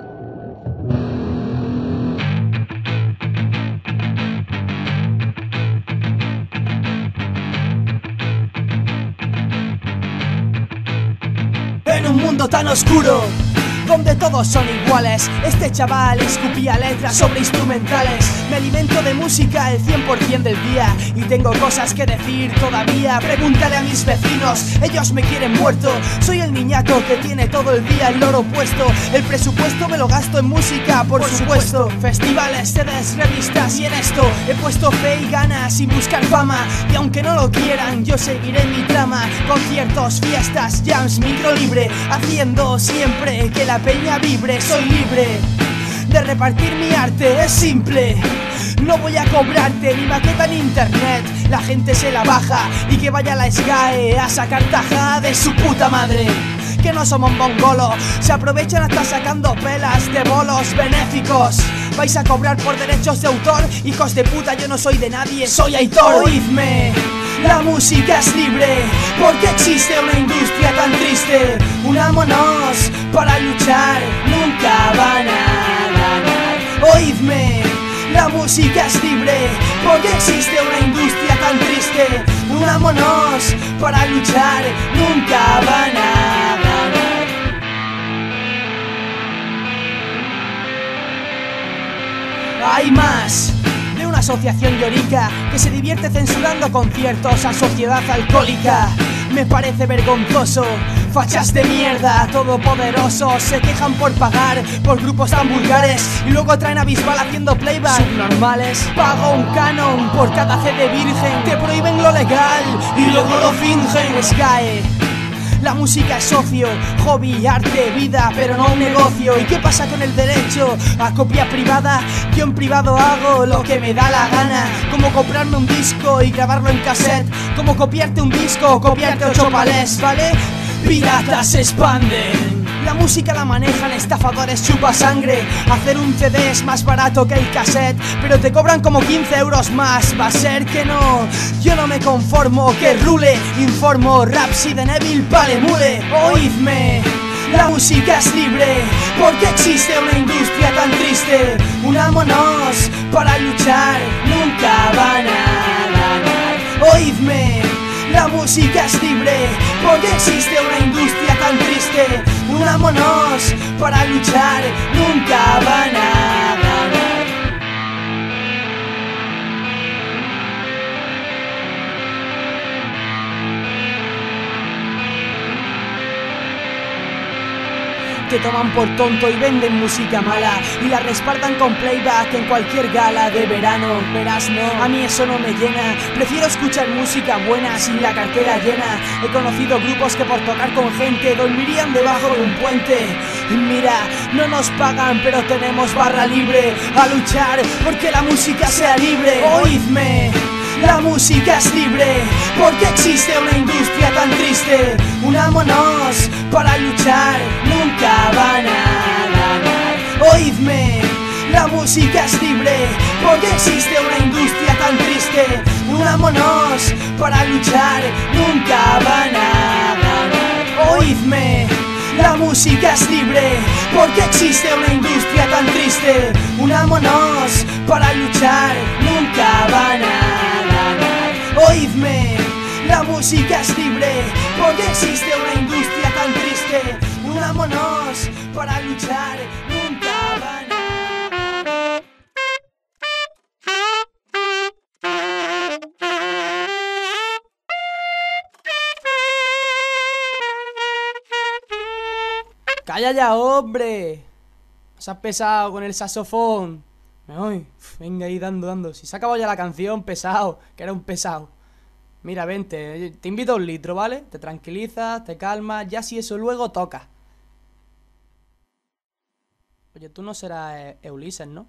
En un mundo tan oscuro donde todos son iguales. Este chaval escupía letras sobre instrumentales. Me alimento de música el 100% del día y tengo cosas que decir todavía. Pregúntale a mis vecinos, ellos me quieren muerto. Soy el niñato que tiene todo el día el loro puesto. El presupuesto me lo gasto en música, por, supuesto. Festivales, sedes, revistas y en esto he puesto fe y ganas sin buscar fama. Y aunque no lo quieran, yo seguiré mi trama. Conciertos, fiestas, jams, micro libre, haciendo siempre que la peña vibre, soy libre de repartir mi arte, es simple. No voy a cobrarte ni maqueta en internet, la gente se la baja y que vaya la SGAE a sacar taja de su puta madre. Que no somos mongolos, se aprovechan hasta sacando pelas de bolos benéficos. Vais a cobrar por derechos de autor, hijos de puta, yo no soy de nadie, soy Aitor. Oídme. La música es libre, porque existe una industria tan triste. Unámonos para luchar, nunca van a ganar. Oídme, la música es libre, porque existe una industria tan triste. Unámonos para luchar, nunca van a ganar. Hay más asociación llorica que se divierte censurando conciertos a sociedad alcohólica. Me parece vergonzoso, fachas de mierda, todopoderosos se quejan por pagar por grupos tan vulgares y luego traen a Bisbal haciendo playback. Subnormales, pago un canon por cada CD virgen, te prohíben lo legal y luego lo fingen. Sky. La música es socio, hobby, arte, vida, pero no un negocio. ¿Y qué pasa con el derecho a copia privada? Yo en privado hago lo que me da la gana, como comprarme un disco y grabarlo en cassette, como copiarte un disco copiarte ocho palés, ¿vale? Piratas expanden. La música la manejan estafadores chupa sangre. Hacer un CD es más barato que el cassette, pero te cobran como 15 euros más. Va a ser que no, yo no me conformo, que rule. Informo, Rapsi de Neville, vale, mule. Oídme. La música es libre, porque existe una industria tan triste. Unámonos para luchar, nunca van a ganar. Oídme, la música es libre, porque existe una industria tan triste. Unámonos para luchar, nunca van a Te toman por tonto y venden música mala Y la respaldan con playback en cualquier gala de verano. Verás, no, a mí eso no me llena. Prefiero escuchar música buena sin la cartera llena. He conocido grupos que por tocar con gente dormirían debajo de un puente. Y mira, no nos pagan pero tenemos barra libre A luchar porque la música sea libre. Oídme la música es libre porque existe una industria tan triste. Unámonos para luchar, nunca van a ganar. Oídme, la música es libre porque existe una industria tan triste. Unámonos para luchar, nunca van a ganar. Oídme. La música es libre porque existe una industria tan triste. Unámonos para luchar, nunca van a ganar. Música es libre porque existe una industria tan triste. Unámonos para luchar, nunca van ¡Calla ya, hombre! Se has pesado con el saxofón. Me voy. Venga ahí dando, dando. Si se ha acabado ya la canción, pesado. Que era un pesado. Mira, vente. Te invito a un litro, ¿vale? Te tranquilizas, te calmas. Ya si eso luego toca. Oye, tú no serás Ulises, ¿no?